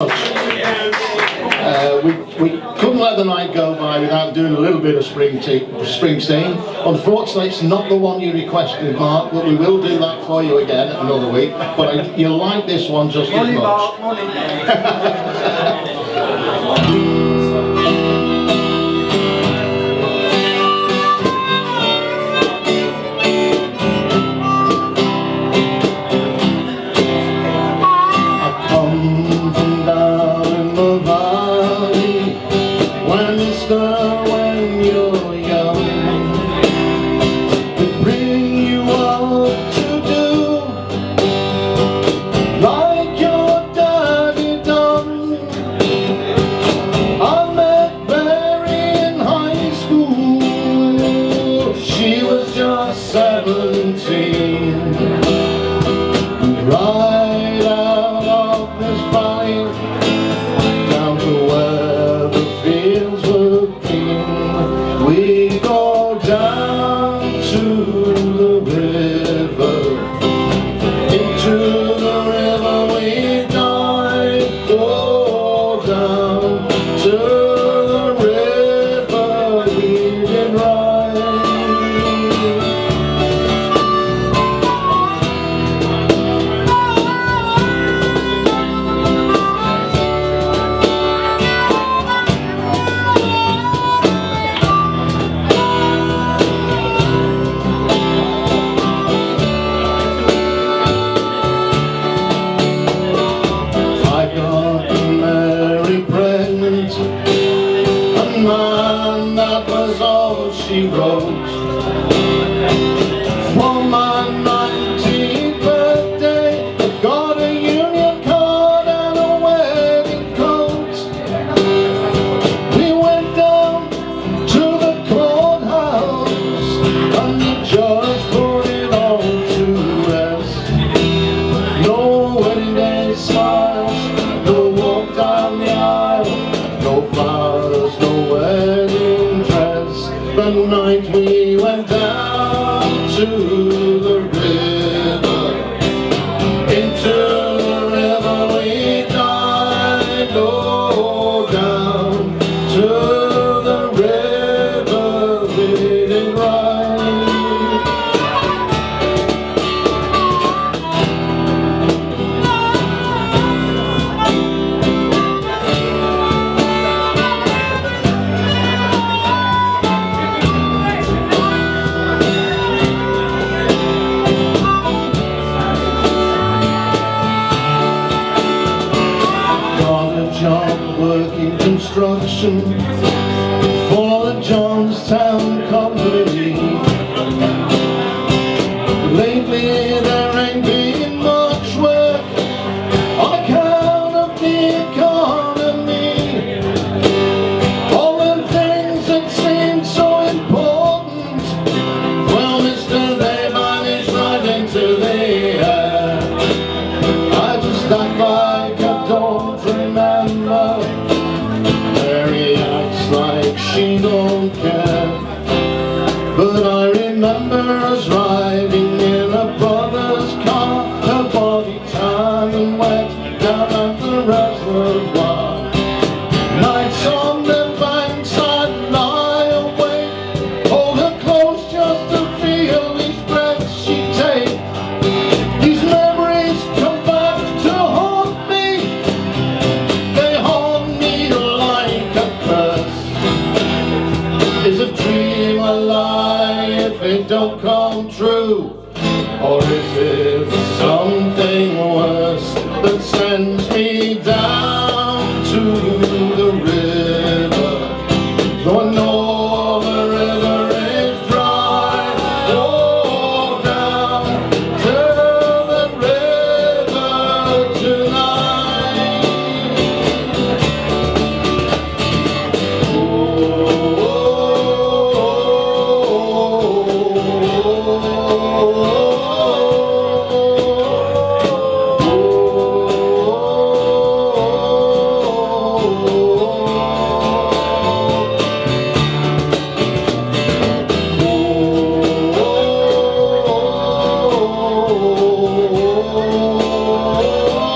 Uh, we, we couldn't let the night go by without doing a little bit of Spring Springsteen. Unfortunately, it's not the one you requested, Mark, but we will do that for you again another week. But I, you'll like this one just money, as much. Mark, money. alguna job working construction she don't care. But I remember us riding in a brother's car. Her body tan and wet down at the reservoir don't come true? Or is it something worse that sends me down oh, oh, oh. oh, oh.